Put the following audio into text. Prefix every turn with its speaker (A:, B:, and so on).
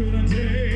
A: couldn't take